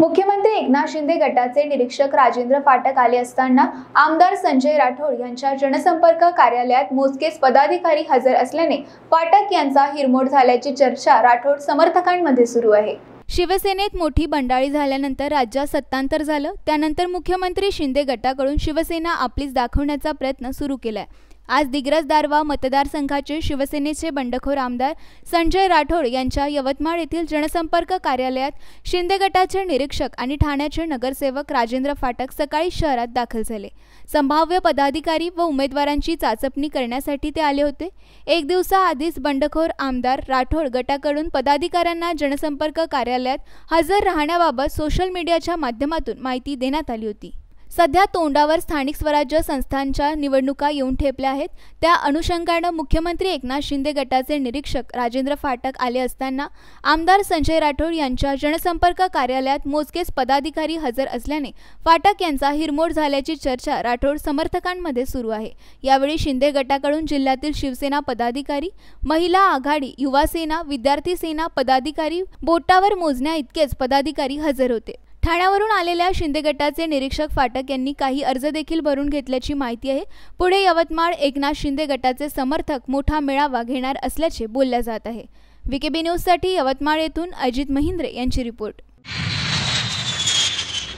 मुख्यमंत्री एकनाथ शिंदे गटाचे निरीक्षक राजेंद्र फाटक आले असताना आमदार संजय राठोड यांच्या जनसंपर्क कार्यालयात मोजकेच पदाधिकारी हजर असल्याने फाटक यांचा हिरमोड झाल्याची चर्चा राठोड समर्थकांमध्ये सुरू आहे. शिवसेनेत मोठी बंडाळी झाल्यानंतर राज्यात सत्तांतर झालं. त्यानंतर मुख्यमंत्री शिंदे गटाकडून शिवसेना आपलीच दाखवण्याचा प्रयत्न सुरू केलाय. आज दिग्रस दारवा मतदारसंघाचे शिवसेनेचे बंडखोर आमदार संजय राठोड यांच्या यवतमाळ येथील जनसंपर्क कार्यालयात शिंदे गटाचे निरीक्षक आणि ठाण्याचे नगरसेवक राजेंद्र फाटक सकाळी शहरात दाखल झाले. संभाव्य पदाधिकारी व उमेदवारांची चाचपणी करण्यासाठी ते आले होते. एक दिवसाआधीच बंडखोर आमदार राठोड गटाकडून पदाधिकाऱ्यांना जनसंपर्क कार्यालयात हजर राहण्याबाबत सोशल मीडियाच्या माध्यमातून माहिती देण्यात आली होती. सध्या तोंडावर स्थानिक स्वराज्य संस्थांच्या निवडणुका येऊन ठेपल्या आहेत. त्या अनुषंगानं मुख्यमंत्री एकनाथ शिंदे गटाचे निरीक्षक राजेंद्र फाटक आले असताना आमदार संजय राठोड यांच्या जनसंपर्क कार्यालयात मोजकेच पदाधिकारी हजर असल्याने फाटक यांचा हिरमोड झाल्याची चर्चा राठोड समर्थकांमध्ये सुरू आहे. यावेळी शिंदे गटाकडून जिल्ह्यातील शिवसेना पदाधिकारी महिला आघाडी युवा सेना विद्यार्थी सेना पदाधिकारी बोटावर मोजण्या इतकेच पदाधिकारी हजर होते. ठाण्यावरून आलेल्या शिंदे गटाचे निरीक्षक फाटक यांनी काही अर्ज देखील भरून घेतल्याची माहिती आहे. पुढे यवतमाळ एकनाथ शिंदे गटाचे समर्थक मोठा मेळावा घेणार असल्याचे बोलल्या जात आहे. विकेबी न्यूजसाठी यवतमाळ येथून अजित महिंद्रे यांची रिपोर्ट.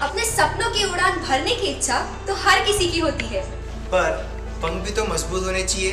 अपने सपनों की उड़ान भरने की इच्छा तो हर किसी की होती है. पर पंख भी तो मजबूत होने चाहिए।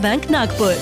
bank Nagpur